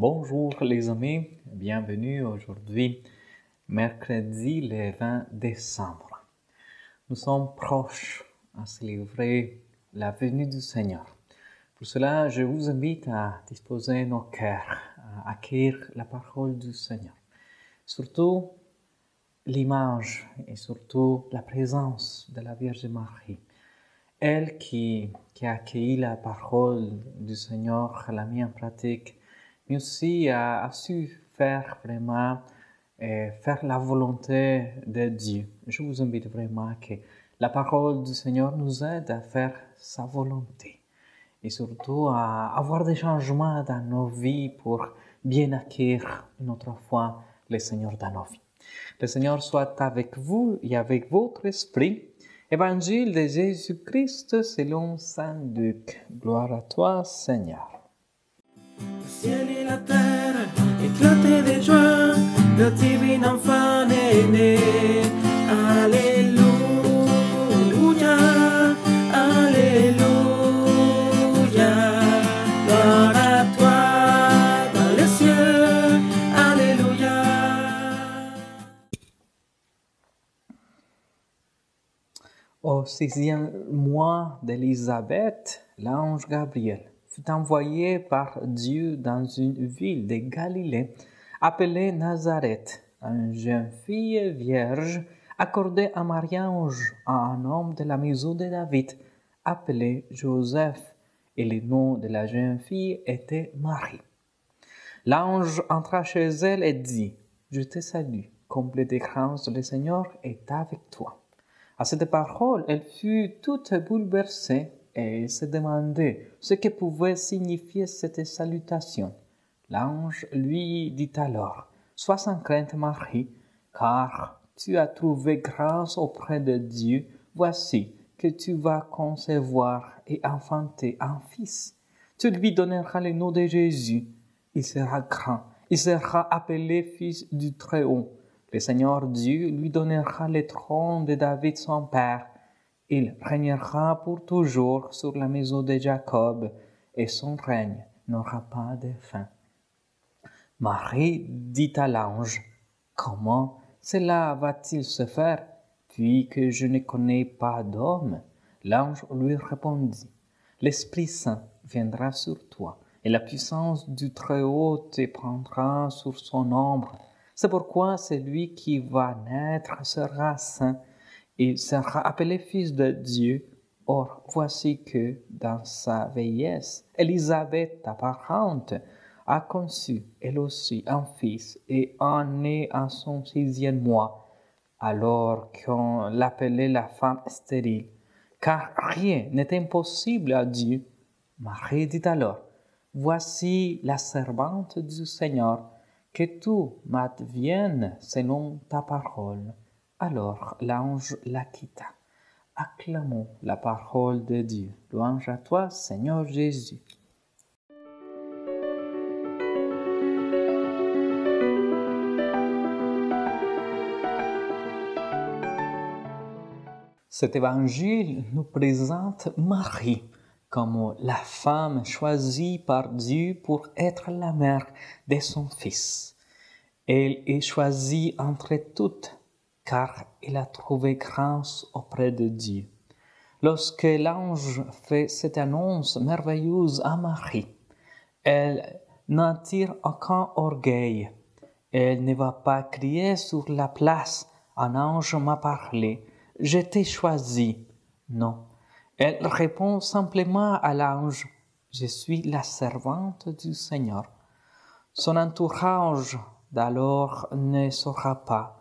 bonjour les amis, bienvenue aujourd'hui, mercredi le 20 décembre. Nous sommes proches à célébrer la venue du Seigneur. Pour cela, je vous invite à disposer nos cœurs, à acquérir la parole du Seigneur. Surtout l'image et surtout la présence de la Vierge Marie. Elle qui, qui a accueilli la parole du Seigneur, l'a mis en pratique, mais aussi a, su faire vraiment, euh, faire la volonté de Dieu. Je vous invite vraiment que la parole du Seigneur nous aide à faire sa volonté et surtout à avoir des changements dans nos vies pour bien acquérir une autre fois le Seigneur dans nos vies. Le Seigneur soit avec vous et avec votre esprit. Évangile de Jésus-Christ selon Saint Luc. Gloire à toi, Seigneur. Ciel et la terre éclataient de joie, le divin enfant est né. Alléluia, Alléluia. Gloire à toi dans les cieux, Alléluia. Au sixième mois d'Élisabeth, l'ange Gabriel fut envoyé par Dieu dans une ville de Galilée appelée Nazareth, une jeune fille vierge accordée à mariage à un homme de la maison de David appelé Joseph, et le nom de la jeune fille était Marie. L'ange entra chez elle et dit, Je te salue, comblée de grâce, le Seigneur est avec toi. À cette parole, elle fut toute bouleversée et se demandait ce que pouvait signifier cette salutation. L'ange lui dit alors, Sois sans crainte, Marie, car tu as trouvé grâce auprès de Dieu. Voici que tu vas concevoir et enfanter un fils. Tu lui donneras le nom de Jésus. Il sera grand. Il sera appelé fils du Très-Haut. Le Seigneur Dieu lui donnera le trône de David son père. Il régnera pour toujours sur la maison de Jacob, et son règne n'aura pas de fin. Marie dit à l'ange, Comment cela va-t-il se faire, puisque je ne connais pas d'homme? L'ange lui répondit, L'Esprit Saint viendra sur toi, et la puissance du Très-Haut te prendra sur son ombre. C'est pourquoi celui qui va naître sera saint il sera appelé fils de Dieu. Or, voici que dans sa vieillesse, Élisabeth, ta a conçu elle aussi un fils et en est à son sixième mois, alors qu'on l'appelait la femme stérile, car rien n'est impossible à Dieu. Marie dit alors, Voici la servante du Seigneur, que tout m'advienne selon ta parole. Alors l'ange la quitta. Acclamons la parole de Dieu. Louange à toi, Seigneur Jésus. Cet évangile nous présente Marie comme la femme choisie par Dieu pour être la mère de son fils. Elle est choisie entre toutes car elle a trouvé grâce auprès de Dieu. Lorsque l'ange fait cette annonce merveilleuse à Marie, elle n'en tire aucun orgueil. Elle ne va pas crier sur la place, un ange m'a parlé, je t'ai choisi. Non, elle répond simplement à l'ange, je suis la servante du Seigneur. Son entourage d'alors ne saura pas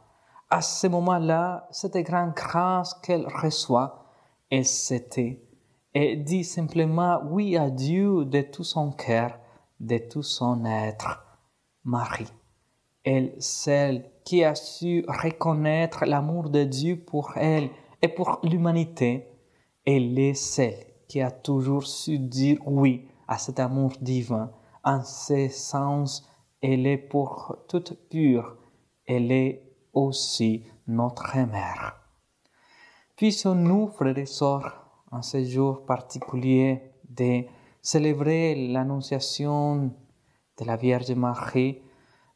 à ce moment-là, cette grande grâce qu'elle reçoit, elle s'était et dit simplement oui à Dieu de tout son cœur, de tout son être. Marie, elle, celle qui a su reconnaître l'amour de Dieu pour elle et pour l'humanité, elle est celle qui a toujours su dire oui à cet amour divin. En ce sens, elle est pour toute pure, elle est aussi notre mère. Puissions-nous, frères et sœurs, en ce jour particulier, de célébrer l'annonciation de la Vierge Marie,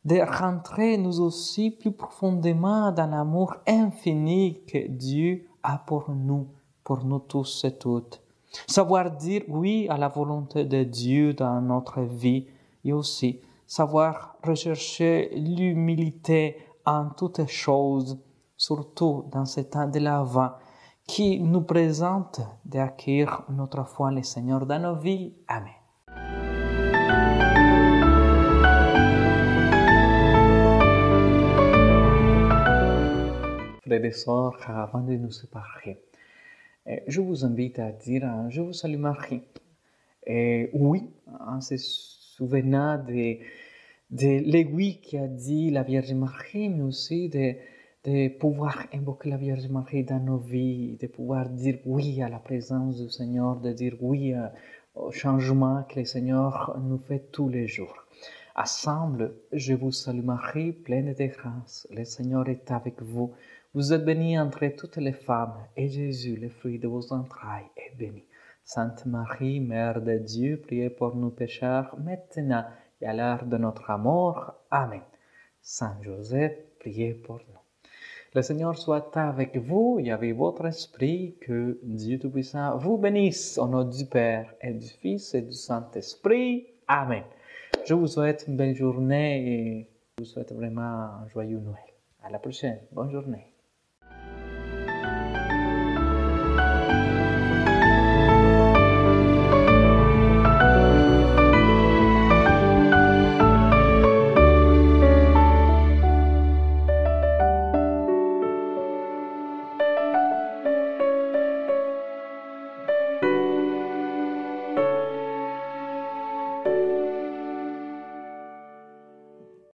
de rentrer nous aussi plus profondément dans l'amour infini que Dieu a pour nous, pour nous tous et toutes. Savoir dire oui à la volonté de Dieu dans notre vie et aussi savoir rechercher l'humilité en toutes choses, surtout dans ce temps de l'avant qui nous présente d'accueillir notre foi le Seigneur dans nos vies. Amen. Frères et sœurs, avant de nous séparer, eh, je vous invite à dire Je vous salue Marie. Et oui, en se souvenant de, de l'aiguille qui a dit la Vierge Marie, mais aussi de, de pouvoir invoquer la Vierge Marie dans nos vies, de pouvoir dire oui à la présence du Seigneur, de dire oui au changement que le Seigneur nous fait tous les jours. Ensemble, je vous salue Marie, pleine de grâce, le Seigneur est avec vous. Vous êtes bénie entre toutes les femmes, et Jésus, le fruit de vos entrailles, est béni. Sainte Marie, Mère de Dieu, priez pour nous pécheurs, maintenant à l'heure de notre mort. Amen. Saint Joseph, priez pour nous. Le Seigneur soit avec vous et avec votre esprit, que Dieu Tout-Puissant vous bénisse au nom du Père et du Fils et du Saint-Esprit. Amen. Je vous souhaite une belle journée et je vous souhaite vraiment un joyeux Noël. À la prochaine. Bonne journée.